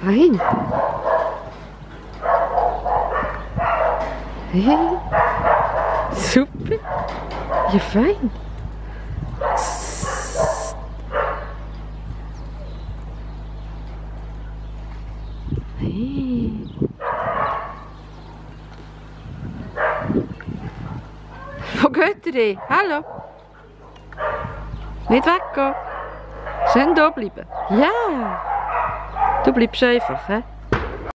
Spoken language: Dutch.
Fein. Hey. Super. Fein. Psst. Hey. Hallo? Nicht weggehen. Da bleiben. Ja. Bleibst einfach, hä?